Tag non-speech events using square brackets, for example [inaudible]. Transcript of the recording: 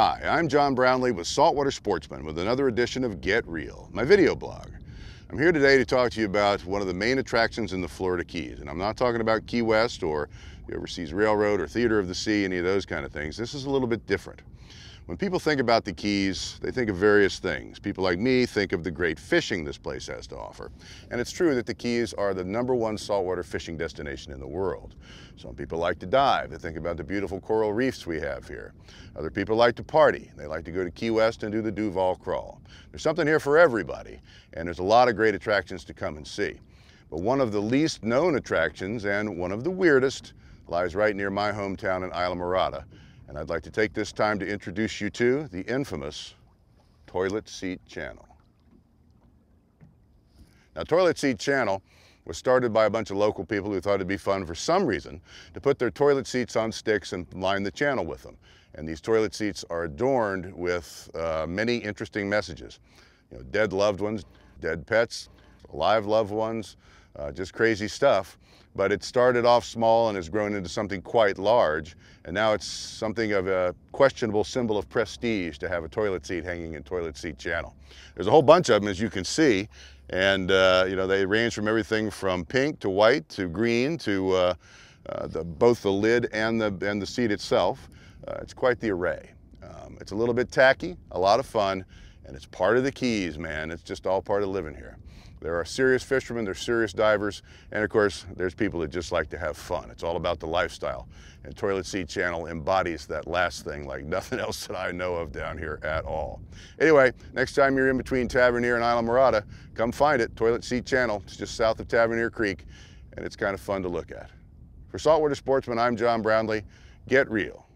Hi, I'm John Brownlee with Saltwater Sportsman with another edition of Get Reel, my video blog. I'm here today to talk to you about one of the main attractions in the Florida Keys. And I'm not talking about Key West or the Overseas Railroad or Theater of the Sea, any of those kind of things. This is a little bit different. When people think about the Keys, they think of various things. People like me think of the great fishing this place has to offer. And it's true that the Keys are the number one saltwater fishing destination in the world. Some people like to dive. They think about the beautiful coral reefs we have here. Other people like to party. They like to go to Key West and do the Duval Crawl. There's something here for everybody, and there's a lot of great attractions to come and see. But one of the least known attractions and one of the weirdest lies right near my hometown in Islamorada, and I'd like to take this time to introduce you to the infamous Toilet Seat Channel. Now, Toilet Seat Channel was started by a bunch of local people who thought it'd be fun for some reason to put their toilet seats on sticks and line the channel with them. And these toilet seats are adorned with uh, many interesting messages. You know, dead loved ones, dead pets, alive loved ones, uh, just crazy stuff. But it started off small and has grown into something quite large. And now it's something of a questionable symbol of prestige to have a toilet seat hanging in Toilet Seat Channel. There's a whole bunch of them, as you can see. And, uh, you know, they range from everything from pink to white to green to uh, uh the, both the lid and the, and the seat itself. Uh, it's quite the array. Um, it's a little bit tacky, a lot of fun, and it's part of the Keys, man. It's just all part of living here. There are serious fishermen, there's serious divers, and of course, there's people that just like to have fun. It's all about the lifestyle. And Toilet Seat Channel embodies that last thing like [laughs] nothing else that I know of down here at all. Anyway, next time you're in between Tavernier and Islamorada, come find it, Toilet Seat Channel. It's just south of Tavernier Creek, and it's kind of fun to look at. For Saltwater Sportsman, I'm John Brownlee. Get Reel.